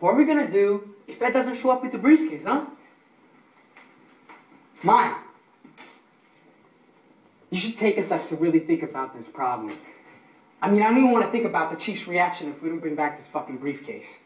What are we gonna do if Ed doesn't show up with the briefcase, huh? Mine. You should take a sec to really think about this problem. I mean, I don't even want to think about the chief's reaction if we don't bring back this fucking briefcase.